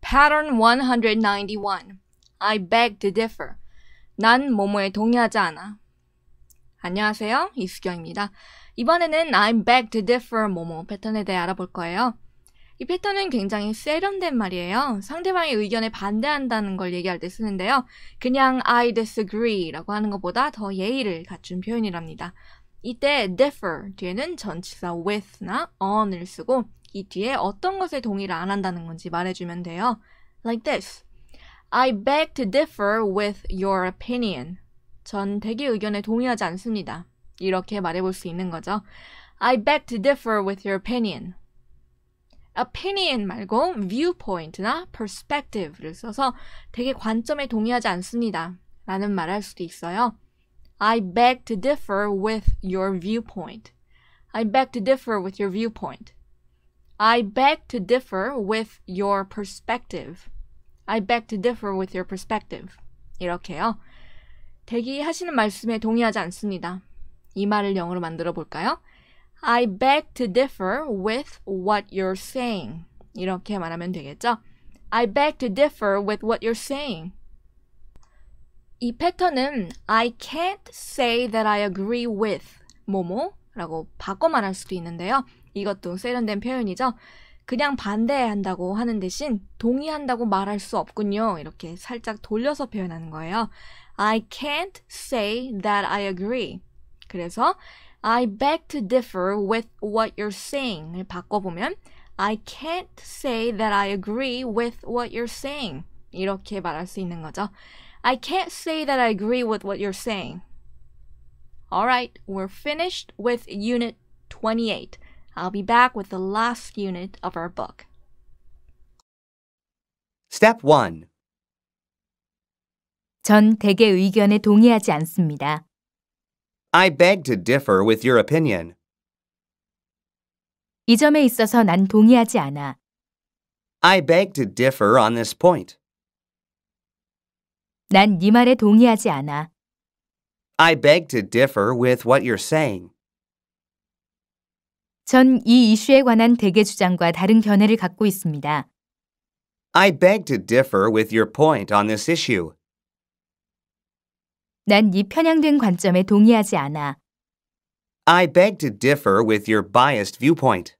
Pattern 191. I beg to differ. 난 뭐뭐에 동의하지 않아. 안녕하세요. 이수경입니다. 이번에는 I beg to differ 뭐뭐 패턴에 대해 알아볼 거예요. 이 패턴은 굉장히 세련된 말이에요. 상대방의 의견에 반대한다는 걸 얘기할 때 쓰는데요. 그냥 I disagree라고 하는 것보다 더 예의를 갖춘 표현이랍니다. 이때 differ 뒤에는 전치사 with나 on을 쓰고 이 뒤에 어떤 것에 동의를 안 한다는 건지 말해주면 돼요. Like this. I beg to differ with your opinion. 전 대기 의견에 동의하지 않습니다. 이렇게 말해볼 수 있는 거죠. I beg to differ with your opinion. opinion 말고 viewpoint나 perspective를 써서 되게 관점에 동의하지 않습니다. 라는 말 할 수도 있어요. I beg to differ with your viewpoint. I beg to differ with your viewpoint. I beg to differ with your perspective. I beg to differ with your perspective. 이렇게요. 대기하시는 말씀에 동의하지 않습니다. 이 말을 영어로 만들어 볼까요? I beg to differ with what you're saying. 이렇게 말하면 되겠죠? I beg to differ with what you're saying. 이 패턴은 I can't say that I agree with 뭐뭐라고 바꿔 말할 수도 있는데요. 이것도 세련된 표현이죠. 그냥 반대한다고 하는 대신 동의한다고 말할 수 없군요. 이렇게 살짝 돌려서 표현하는 거예요. I can't say that I agree. 그래서 I beg to differ with what you're saying을 바꿔보면 I can't say that I agree with what you're saying. 이렇게 말할 수 있는 거죠. I can't say that I agree with what you're saying. Alright, we're finished with Unit 28. I'll be back with the last unit of our book. Step 1. 전 대개 의견에 동의하지 않습니다. I beg to differ with your opinion. 이 점에 있어서 난 동의하지 않아. I beg to differ on this point. 난 네 말에 동의하지 않아. I beg to differ with what you're saying. 전 이 이슈에 관한 대개 주장과 다른 견해를 갖고 있습니다. I beg to differ with your point on this issue. 난 네 편향된 관점에 동의하지 않아. I beg to differ with your biased viewpoint.